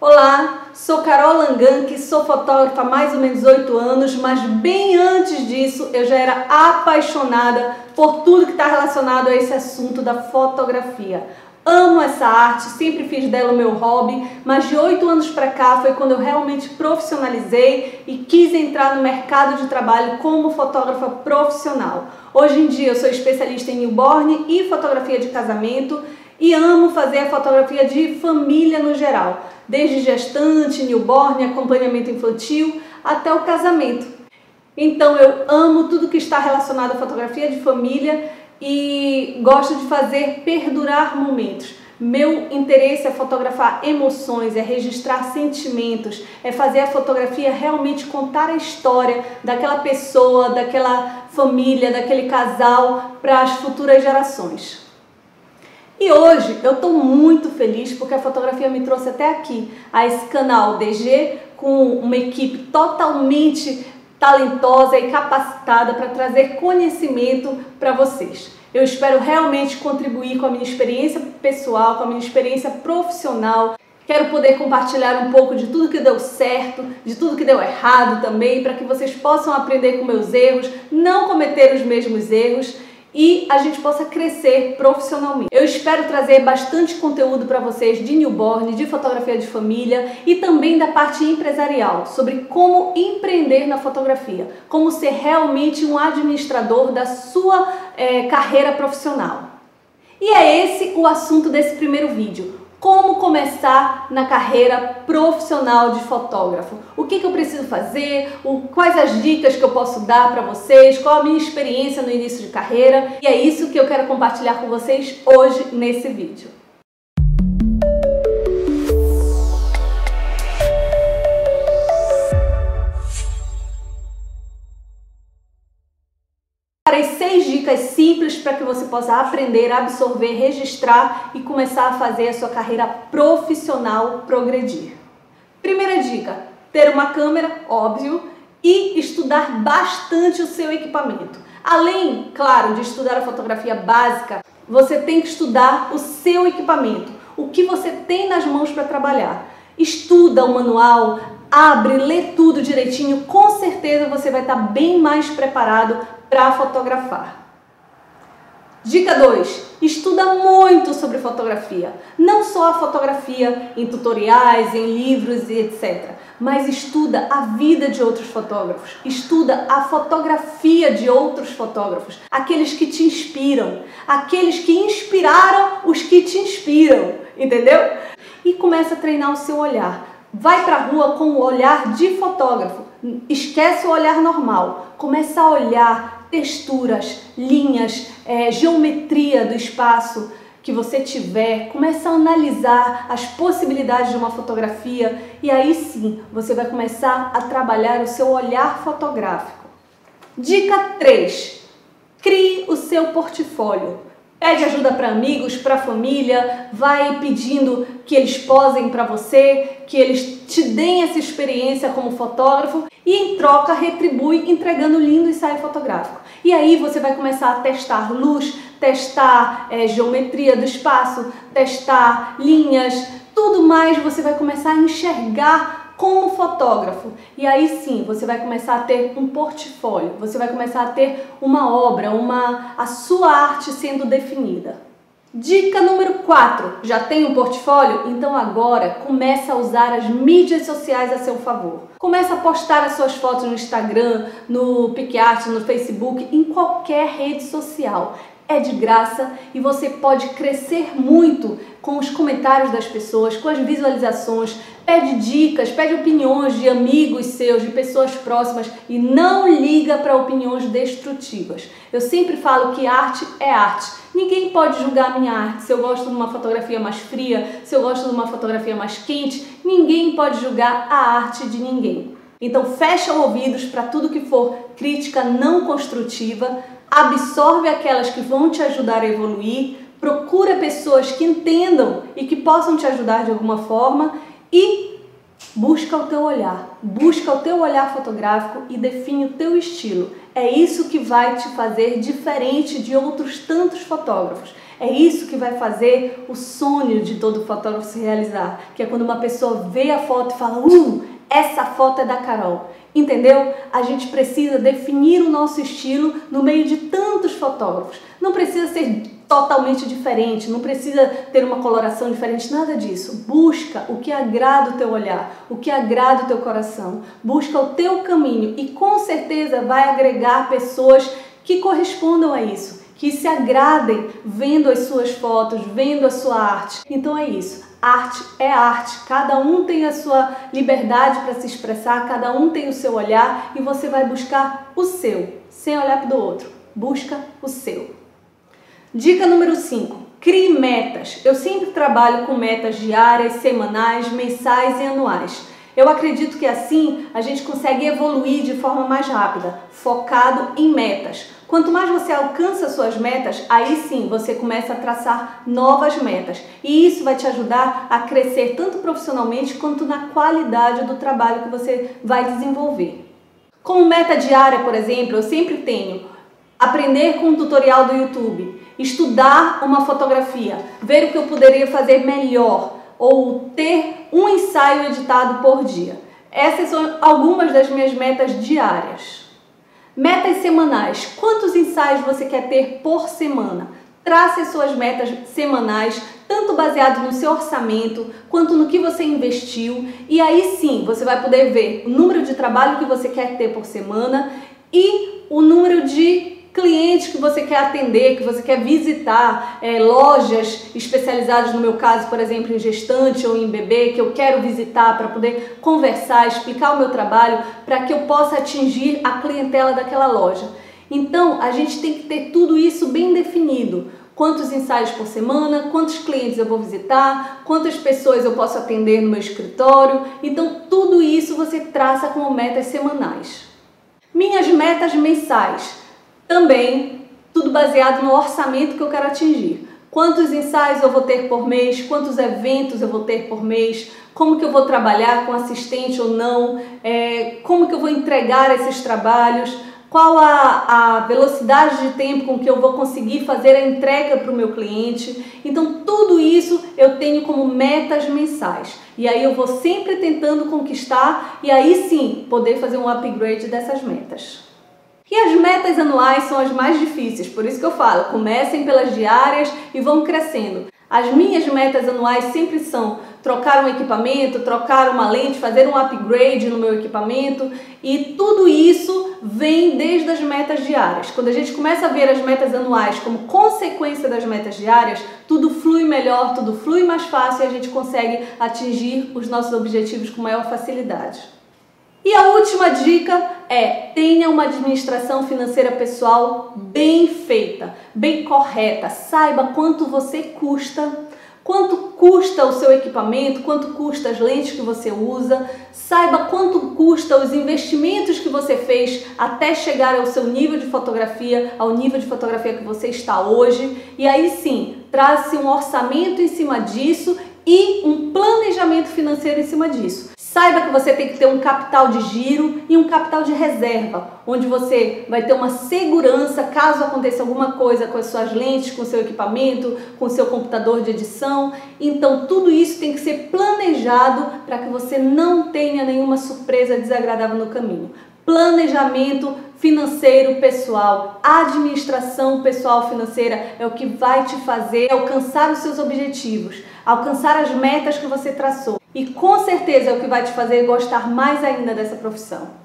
Olá, sou Carol Langan, sou fotógrafa há mais ou menos 8 anos, mas bem antes disso eu já era apaixonada por tudo que está relacionado a esse assunto da fotografia. Amo essa arte, sempre fiz dela o meu hobby, mas de 8 anos para cá foi quando eu realmente profissionalizei e quis entrar no mercado de trabalho como fotógrafa profissional. Hoje em dia eu sou especialista em newborn e fotografia de casamento e amo fazer a fotografia de família no geral, desde gestante, newborn, acompanhamento infantil até o casamento. Então eu amo tudo que está relacionado à fotografia de família e gosto de fazer perdurar momentos. Meu interesse é fotografar emoções, é registrar sentimentos, é fazer a fotografia realmente contar a história daquela pessoa, daquela família, daquele casal para as futuras gerações. E hoje eu estou muito feliz porque a fotografia me trouxe até aqui, a esse canal DG, com uma equipe totalmente talentosa e capacitada para trazer conhecimento para vocês. Eu espero realmente contribuir com a minha experiência pessoal, com a minha experiência profissional. Quero poder compartilhar um pouco de tudo que deu certo, de tudo que deu errado também, para que vocês possam aprender com meus erros, não cometer os mesmos erros e a gente possa crescer profissionalmente. Eu espero trazer bastante conteúdo para vocês de newborn, de fotografia de família e também da parte empresarial, sobre como empreender na fotografia, como ser realmente um administrador da sua é, carreira profissional. E é esse o assunto desse primeiro vídeo como começar na carreira profissional de fotógrafo. O que, que eu preciso fazer, o, quais as dicas que eu posso dar para vocês, qual a minha experiência no início de carreira. E é isso que eu quero compartilhar com vocês hoje nesse vídeo. Seis dicas simples para que você possa aprender, absorver, registrar e começar a fazer a sua carreira profissional progredir. Primeira dica: ter uma câmera, óbvio, e estudar bastante o seu equipamento. Além, claro, de estudar a fotografia básica, você tem que estudar o seu equipamento, o que você tem nas mãos para trabalhar. Estuda o manual, abre, lê tudo direitinho, com certeza você vai estar bem mais preparado para fotografar. Dica 2. Estuda muito sobre fotografia. Não só a fotografia em tutoriais, em livros e etc. Mas estuda a vida de outros fotógrafos. Estuda a fotografia de outros fotógrafos. Aqueles que te inspiram. Aqueles que inspiraram os que te inspiram. Entendeu? E começa a treinar o seu olhar. Vai para a rua com o olhar de fotógrafo. Esquece o olhar normal. Começa a olhar texturas, linhas, é, geometria do espaço que você tiver, começa a analisar as possibilidades de uma fotografia e aí sim você vai começar a trabalhar o seu olhar fotográfico. Dica 3: crie o seu portfólio. Pede ajuda para amigos, para família, vai pedindo que eles posem para você, que eles te deem essa experiência como fotógrafo e em troca retribui entregando lindo ensaio fotográfico. E aí você vai começar a testar luz, testar é, geometria do espaço, testar linhas, tudo mais você vai começar a enxergar como fotógrafo. E aí sim, você vai começar a ter um portfólio, você vai começar a ter uma obra, uma a sua arte sendo definida. Dica número 4. Já tem um portfólio? Então agora comece a usar as mídias sociais a seu favor. Comece a postar as suas fotos no Instagram, no PicArt, no Facebook, em qualquer rede social é de graça e você pode crescer muito com os comentários das pessoas, com as visualizações. Pede dicas, pede opiniões de amigos seus, de pessoas próximas e não liga para opiniões destrutivas. Eu sempre falo que arte é arte. Ninguém pode julgar a minha arte. Se eu gosto de uma fotografia mais fria, se eu gosto de uma fotografia mais quente, ninguém pode julgar a arte de ninguém. Então fecha ouvidos para tudo que for crítica não construtiva absorve aquelas que vão te ajudar a evoluir, procura pessoas que entendam e que possam te ajudar de alguma forma e busca o teu olhar, busca o teu olhar fotográfico e define o teu estilo. É isso que vai te fazer diferente de outros tantos fotógrafos. É isso que vai fazer o sonho de todo fotógrafo se realizar, que é quando uma pessoa vê a foto e fala: "Uh, essa foto é da Carol". Entendeu? A gente precisa definir o nosso estilo no meio de tantos fotógrafos. Não precisa ser totalmente diferente, não precisa ter uma coloração diferente, nada disso. Busca o que agrada o teu olhar, o que agrada o teu coração. Busca o teu caminho e com certeza vai agregar pessoas que correspondam a isso, que se agradem vendo as suas fotos, vendo a sua arte. Então é isso. Arte é arte, cada um tem a sua liberdade para se expressar, cada um tem o seu olhar e você vai buscar o seu, sem olhar para o outro. Busca o seu. Dica número 5. Crie metas. Eu sempre trabalho com metas diárias, semanais, mensais e anuais. Eu acredito que assim a gente consegue evoluir de forma mais rápida, focado em metas. Quanto mais você alcança suas metas, aí sim você começa a traçar novas metas. E isso vai te ajudar a crescer tanto profissionalmente quanto na qualidade do trabalho que você vai desenvolver. Como meta diária, por exemplo, eu sempre tenho aprender com um tutorial do YouTube, estudar uma fotografia, ver o que eu poderia fazer melhor ou ter um ensaio editado por dia. Essas são algumas das minhas metas diárias. Metas semanais. Quantos ensaios você quer ter por semana? Trace as suas metas semanais, tanto baseado no seu orçamento quanto no que você investiu, e aí sim você vai poder ver o número de trabalho que você quer ter por semana e o número de clientes que você quer atender, que você quer visitar, é, lojas especializadas, no meu caso, por exemplo, em gestante ou em bebê, que eu quero visitar para poder conversar, explicar o meu trabalho, para que eu possa atingir a clientela daquela loja. Então, a gente tem que ter tudo isso bem definido. Quantos ensaios por semana, quantos clientes eu vou visitar, quantas pessoas eu posso atender no meu escritório. Então, tudo isso você traça como metas semanais. Minhas metas mensais. Também tudo baseado no orçamento que eu quero atingir. Quantos ensaios eu vou ter por mês, quantos eventos eu vou ter por mês, como que eu vou trabalhar com assistente ou não, é, como que eu vou entregar esses trabalhos, qual a, a velocidade de tempo com que eu vou conseguir fazer a entrega para o meu cliente. Então, tudo isso eu tenho como metas mensais. E aí eu vou sempre tentando conquistar e aí sim poder fazer um upgrade dessas metas. E as metas anuais são as mais difíceis, por isso que eu falo, comecem pelas diárias e vão crescendo. As minhas metas anuais sempre são trocar um equipamento, trocar uma lente, fazer um upgrade no meu equipamento e tudo isso vem desde as metas diárias. Quando a gente começa a ver as metas anuais como consequência das metas diárias, tudo flui melhor, tudo flui mais fácil e a gente consegue atingir os nossos objetivos com maior facilidade. E a última dica é: tenha uma administração financeira pessoal bem feita, bem correta. Saiba quanto você custa, quanto custa o seu equipamento, quanto custa as lentes que você usa. Saiba quanto custa os investimentos que você fez até chegar ao seu nível de fotografia, ao nível de fotografia que você está hoje. E aí sim, trace um orçamento em cima disso e um planejamento financeiro em cima disso. Saiba que você tem que ter um capital de giro e um capital de reserva, onde você vai ter uma segurança caso aconteça alguma coisa com as suas lentes, com seu equipamento, com seu computador de edição. Então, tudo isso tem que ser planejado para que você não tenha nenhuma surpresa desagradável no caminho. Planejamento financeiro pessoal, administração pessoal financeira é o que vai te fazer alcançar os seus objetivos, alcançar as metas que você traçou. E com certeza é o que vai te fazer gostar mais ainda dessa profissão.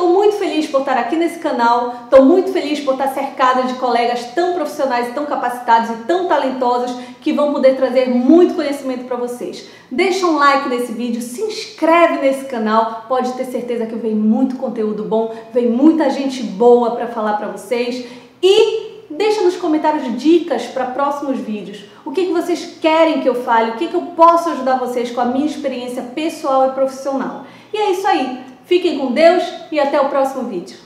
Estou muito feliz por estar aqui nesse canal, estou muito feliz por estar cercada de colegas tão profissionais, tão capacitados e tão talentosos que vão poder trazer muito conhecimento para vocês. Deixa um like nesse vídeo, se inscreve nesse canal, pode ter certeza que vem muito conteúdo bom, vem muita gente boa para falar para vocês e Deixa nos comentários dicas para próximos vídeos. O que, que vocês querem que eu fale? O que, que eu posso ajudar vocês com a minha experiência pessoal e profissional? E é isso aí. Fiquem com Deus e até o próximo vídeo.